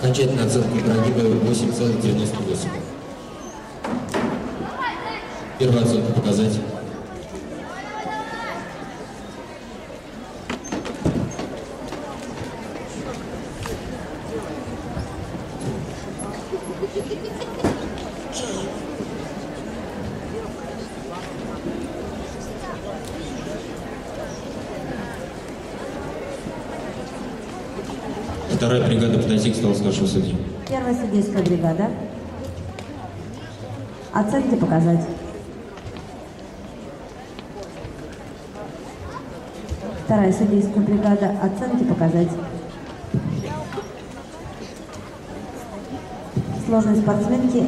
Окончательная оценка Ибрагимова 8,98. Первая оценка показать. Вторая бригада подойти к столу старшего судьи. Первая судейская бригада. Оценки показать. Вторая судейская бригада. Оценки показать. Сложные спортсменки